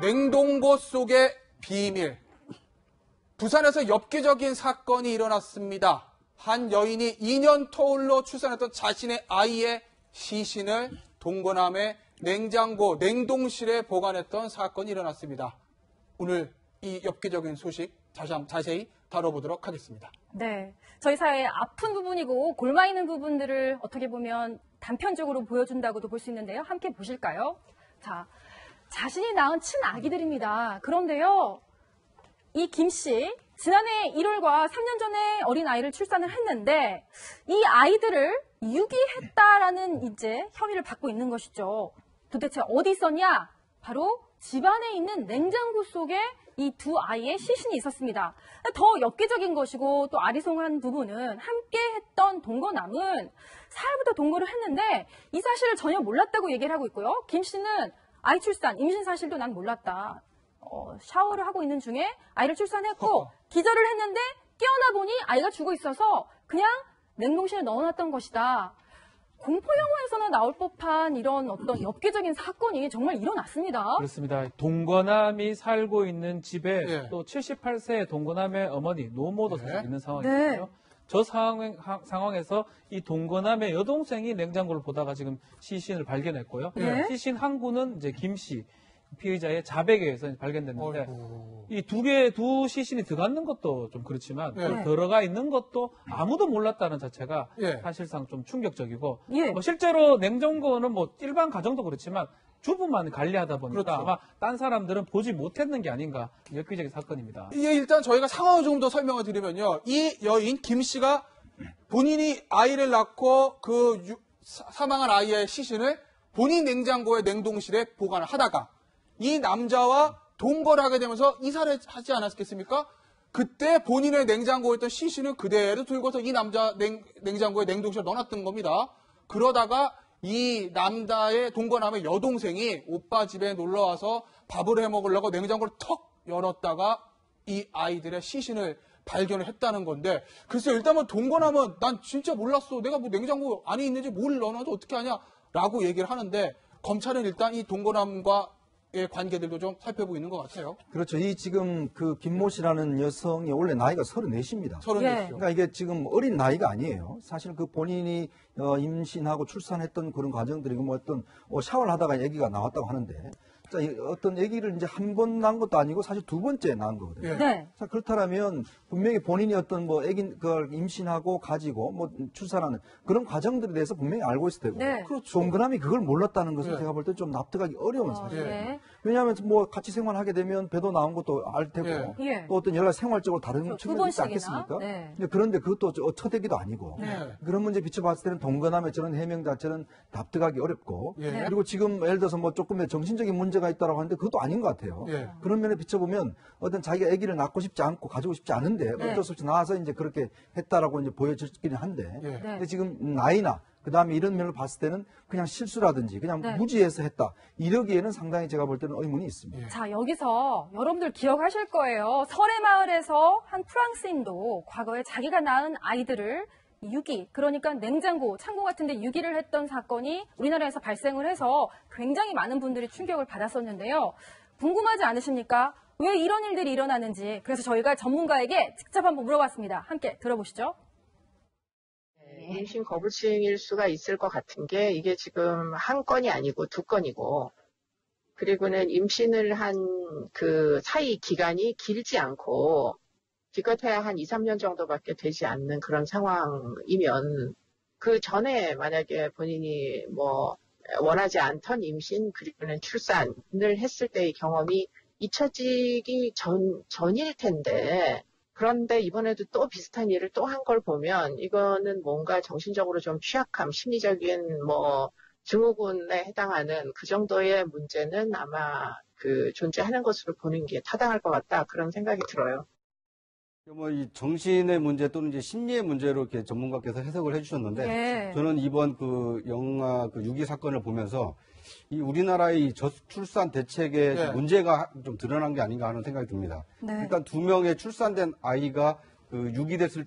냉동고 속의 비밀. 부산에서 엽기적인 사건이 일어났습니다. 한 여인이 2년 터울로 출산했던 자신의 아이의 시신을 동거남의 냉장고, 냉동실에 보관했던 사건이 일어났습니다. 오늘 이 엽기적인 소식 다시 한번 자세히 다뤄보도록 하겠습니다. 네. 저희 사회의 아픈 부분이고 골마 있는 부분들을 어떻게 보면 단편적으로 보여준다고도 볼 수 있는데요. 함께 보실까요? 자, 자신이 낳은 친 아기들입니다. 그런데요, 이 김 씨, 지난해 1월과 3년 전에 어린 아이를 출산을 했는데, 이 아이들을 유기했다라는 이제 혐의를 받고 있는 것이죠. 도대체 어디 있었냐? 바로 집안에 있는 냉장고 속에 이 두 아이의 시신이 있었습니다. 더 엽기적인 것이고 또 아리송한 부분은 함께 했던 동거남은 사흘부터 동거를 했는데 이 사실을 전혀 몰랐다고 얘기를 하고 있고요. 김 씨는 아이 출산, 임신 사실도 난 몰랐다. 어, 샤워를 하고 있는 중에 아이를 출산했고. 기절을 했는데 깨어나 보니 아이가 죽어 있어서 그냥 냉동실에 넣어놨던 것이다. 공포 영화에서나 나올 법한 이런 어떤 엽기적인 사건이 정말 일어났습니다. 그렇습니다. 동거남이 살고 있는 집에 예. 또 78세 동거남의 어머니 노모도 네. 살고 있는 상황이거든요. 네. 저 상황, 하- 상황에서 이 동거남의 여동생이 냉장고를 보다가 지금 시신을 발견했고요. 네. 시신 한 구는 이제 김씨 피의자의 자백에 의해서 발견됐는데. 이 두 개, 두 시신이 들어가는 것도 좀 그렇지만 네. 그 들어가 있는 것도 아무도 몰랐다는 자체가 예. 사실상 좀 충격적이고 예. 뭐 실제로 냉장고는 뭐 일반 가정도 그렇지만 주부만 관리하다 보니까 그렇죠. 아마 딴 사람들은 보지 못했는 게 아닌가 엽기적인 사건입니다. 이게 일단 저희가 상황을 조금 더 설명을 드리면요. 이 여인 김 씨가 본인이 아이를 낳고 그 유- 사- 사망한 아이의 시신을 본인 냉장고의 냉동실에 보관을 하다가 이 남자와 동거를 하게 되면서 이사를 하지 않았겠습니까? 그때 본인의 냉장고에 있던 시신을 그대로 들고서 이 남자 냉, 냉장고에 냉동실에 넣어놨던 겁니다. 그러다가 이 남자의 동거남의 여동생이 오빠 집에 놀러 와서 밥을 해 먹으려고 냉장고를 턱 열었다가 이 아이들의 시신을 발견을 했다는 건데 글쎄 일단 뭐 동거남은 난 진짜 몰랐어. 내가 뭐 냉장고 안에 있는지 뭘 넣어놔도 어떻게 하냐라고 얘기를 하는데 검찰은 일단 이 동거남과의 관계들도 좀 살펴보고 있는 것 같아요. 그렇죠. 이 지금 그 김모 씨라는 여성이 원래 나이가 34입니다. 서른 예. 예. 그러니까 이게 지금 어린 나이가 아니에요. 사실 그 본인이 어, 임신하고 출산했던 그런 과정들이 뭐 어떤 어, 샤워를 하다가 얘기가 나왔다고 하는데 자, 이 어떤 얘기를 이제 한번 낳은 것도 아니고 사실 두 번째 낳은 거거든요. 예. 네. 자, 그렇다면 분명히 본인이 어떤 뭐 애기 그걸 임신하고 가지고 뭐 출산하는 그런 과정들에 대해서 분명히 알고 있을 테고 네. 그렇죠. 동그라미 그걸 몰랐다는 것을 네. 제가 볼 때 좀 납득하기 어려운 어, 사실이에요. 네. 왜냐하면 뭐 같이 생활하게 되면 배도 나온 것도 알 테고 예. 예. 또 어떤 여러 생활적으로 다른 그렇죠. 두 측면이 있지. 않겠습니까? 네. 그런데 그것도 저- 처대기도 아니고 네. 그런 문제 비춰봤을 때는 동거남의 저런 해명 자체는 납득하기 어렵고 예. 네. 그리고 지금 예를 들어서 뭐 조금의 정신적인 문제가 있다라고 하는데 그것도 아닌 것 같아요. 예. 그런 면에 비춰보면 어떤 자기가 아기를 낳고 싶지 않고 가지고 싶지 않은데 네. 어쩔 수 없이 나와서 이제 그렇게 했다라고 이제 보여지기는 한데 예. 네. 근데 지금 나이나 그 다음에 이런 면을 봤을 때는 그냥 실수라든지 그냥 네. 무지해서 했다 이러기에는 상당히 제가 볼 때는 의문이 있습니다. 예. 자, 여기서 여러분들 기억하실 거예요. 설해마을에서 한 프랑스인도 과거에 자기가 낳은 아이들을 유기, 그러니까 냉장고, 창고 같은 데 유기를 했던 사건이 우리나라에서 발생을 해서 굉장히 많은 분들이 충격을 받았었는데요. 궁금하지 않으십니까? 왜 이런 일들이 일어나는지. 그래서 저희가 전문가에게 직접 한번 물어봤습니다. 함께 들어보시죠. 임신 거부증일 수가 있을 것 같은 게 이게 지금 한 건이 아니고 두 건이고 그리고는 임신을 한 그 사이 기간이 길지 않고 기껏해야 한 2, 3년 정도밖에 되지 않는 그런 상황이면 그 전에 만약에 본인이 뭐 원하지 않던 임신 그리고는 출산을 했을 때의 경험이 잊혀지기 전, 전일 텐데 그런데 이번에도 또 비슷한 일을 또 한 걸 보면 이거는 뭔가 정신적으로 좀 취약함, 심리적인 뭐 증후군에 해당하는 그 정도의 문제는 아마 그 존재하는 것으로 보는 게 타당할 것 같다 그런 생각이 들어요. 뭐 이 정신의 문제 또는 이제 심리의 문제로 이렇게 전문가께서 해석을 해주셨는데 네. 저는 이번 그 영화 그 유기 사건을 보면서 이 우리나라의 이 저출산 대책의 네. 문제가 좀 드러난 게 아닌가 하는 생각이 듭니다. 네. 일단 두 명의 출산된 아이가 그 유기 됐을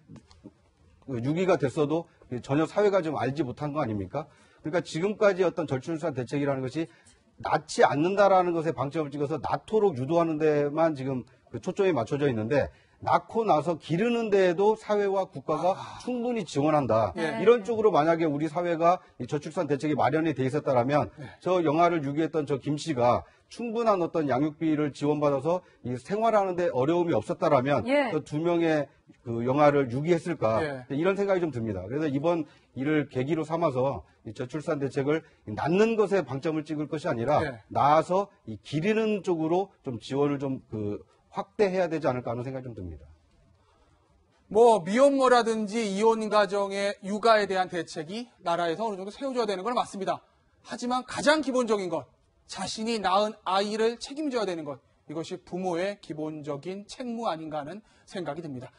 그 유기가 됐어도 전혀 사회가 좀 알지 못한 거 아닙니까? 그러니까 지금까지 어떤 절출산 대책이라는 것이 낳지 않는다라는 것에 방점을 찍어서 낳도록 유도하는 데만 지금 그 초점이 맞춰져 있는데 낳고 나서 기르는 데에도 사회와 국가가 충분히 지원한다. 예. 이런 쪽으로 만약에 우리 사회가 이 저출산 대책이 마련이 돼 있었다라면 저 영아를 유기했던 저 김 씨가 충분한 어떤 양육비를 지원받아서 이 생활하는데 어려움이 없었다라면 예. 그두 명의 그 영아를 유기했을까 예. 이런 생각이 좀 듭니다. 그래서 이번 일을 계기로 삼아서 이 저출산 대책을 낳는 것에 방점을 찍을 것이 아니라 예. 낳아서 이 기르는 쪽으로 좀 지원을 좀그 확대해야 되지 않을까 하는 생각이 좀 듭니다. 뭐 미혼모라든지 이혼 가정의 육아에 대한 대책이 나라에서 어느 정도 세워져야 되는 건 맞습니다. 하지만 가장 기본적인 것, 자신이 낳은 아이를 책임져야 되는 것, 이것이 부모의 기본적인 책무 아닌가 하는 생각이 듭니다.